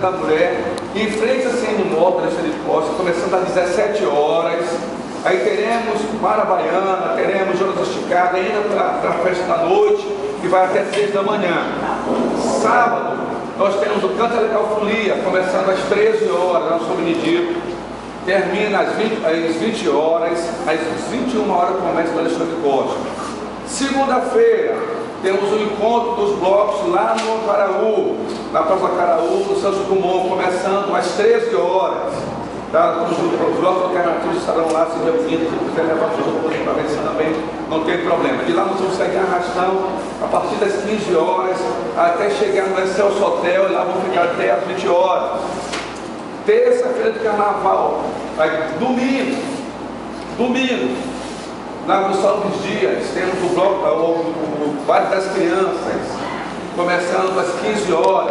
da Mulher, frente a Moto, na de Costa, começando às 17 horas. Aí teremos Marabaiana, teremos Jonas Esticada, ainda para a festa da noite, que vai até 6 da manhã. Sábado, nós temos o Canta Legal Folia, começando às 13 horas, no São Benedito. Termina às 20, às 20 horas, às 21 horas começa o Alexandre Costa. Segunda-feira, temos o encontro dos blocos lá no Acaraú, na Praça Acaraú, no Santos Dumont, começando às 13 horas. Tá? Os, os blocos alternativos estarão lá se reunindo, se quiser levar os outros para vencer também, não tem problema. De lá nós vamos sair arrastão a partir das 15 horas até chegar no Excelso Hotel e lá vamos ficar até às 20 horas. Terça-feira de carnaval, aí, domingo, domingo, na dos Dias, temos o bloco, o, o, o Baile das Crianças, começando às 15 horas.